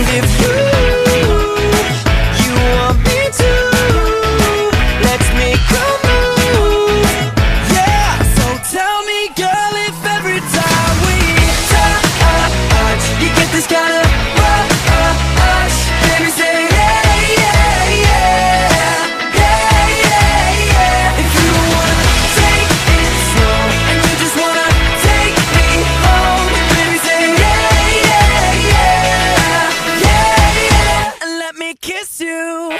If you Do.